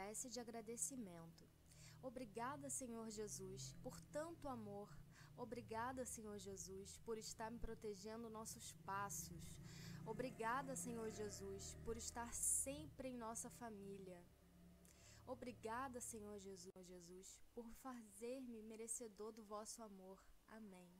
prece de agradecimento. Obrigada, Senhor Jesus, por tanto amor. Obrigada, Senhor Jesus, por estar me protegendo nossos passos. Obrigada, Senhor Jesus, por estar sempre em nossa família. Obrigada, Senhor Jesus, por fazer-me merecedor do vosso amor. Amém.